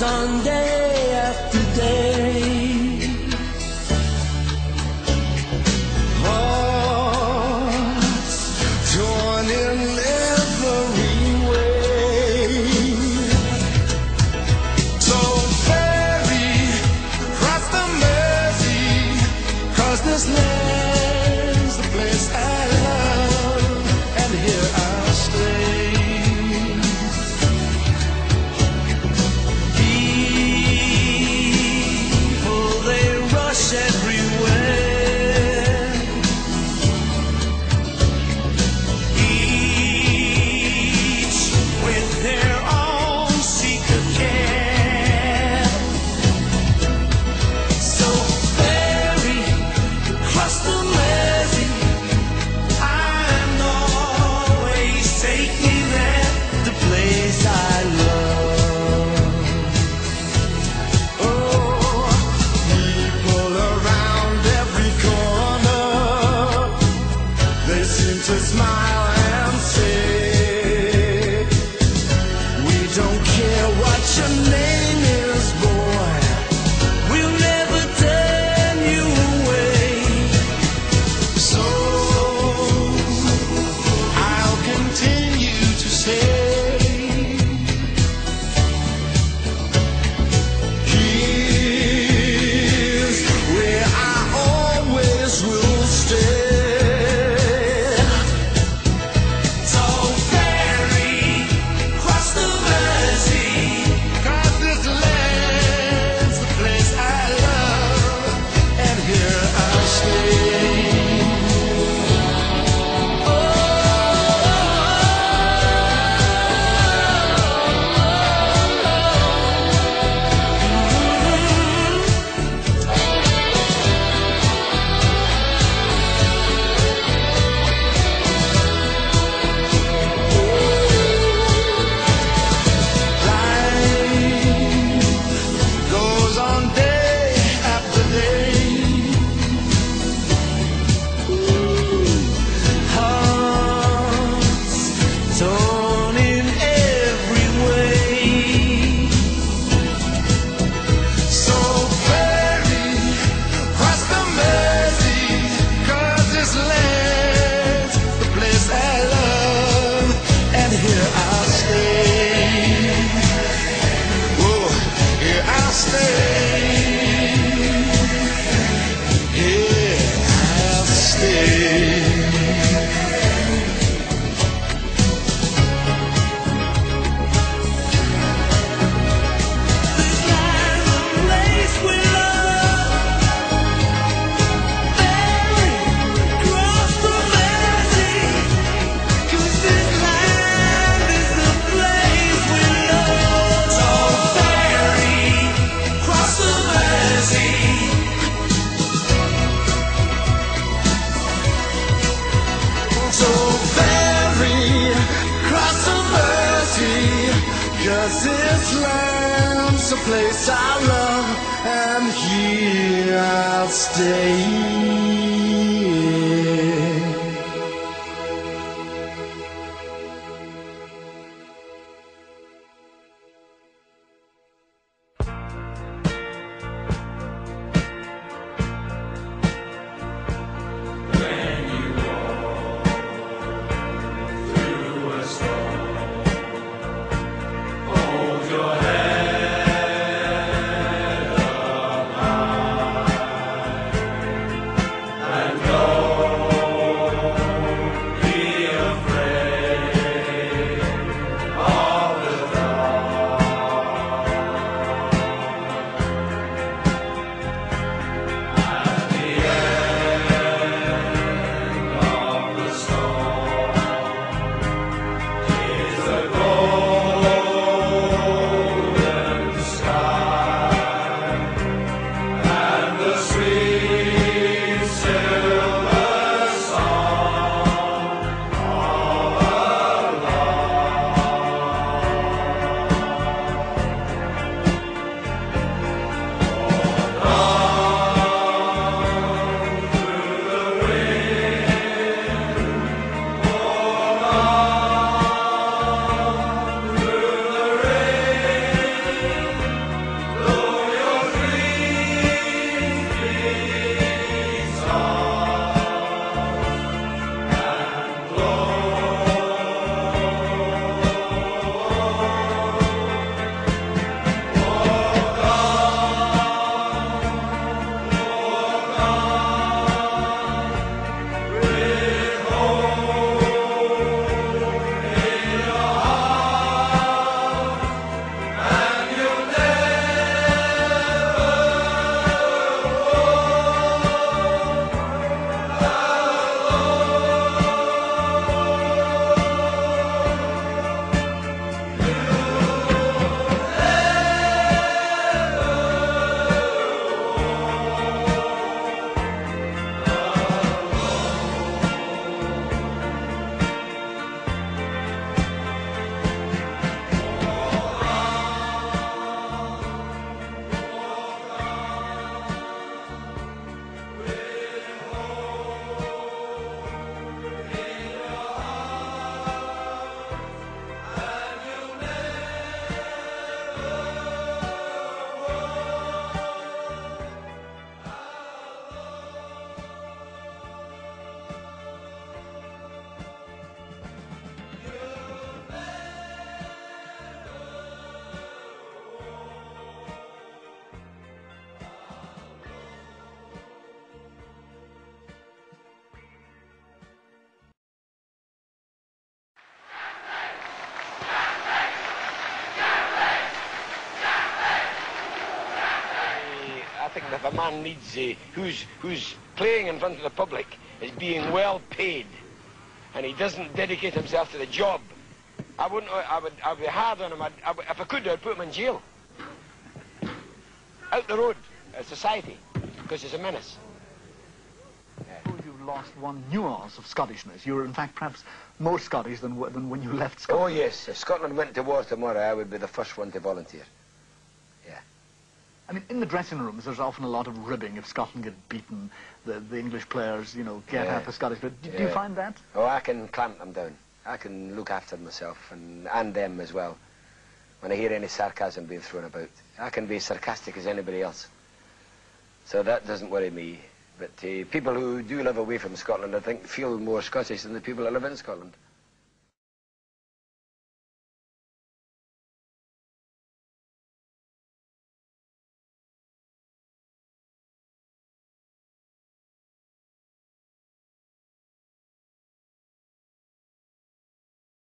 Sunday stay. Place I love, and here I'll stay. If a man needs, uh, who's, who's playing in front of the public, is being well paid, and he doesn't dedicate himself to the job, I wouldn't, I would, I would be hard on him. I'd, I would, if I could, I'd put him in jail. Out the road, uh, society, because he's a menace. suppose you've lost one nuance of Scottishness. You're, in fact, perhaps more Scottish than, than when you left Scotland. Oh yes, if Scotland went to war tomorrow, I would be the first one to volunteer. I mean, in the dressing rooms, there's often a lot of ribbing. If Scotland get beaten, the, the English players, you know, get Yeah. at the Scottish. But do, do you find that? Oh, I can clamp them down. I can look after myself and, and them as well. When I hear any sarcasm being thrown about, I can be sarcastic as anybody else. So that doesn't worry me. But uh, people who do live away from Scotland, I think, feel more Scottish than the people that live in Scotland.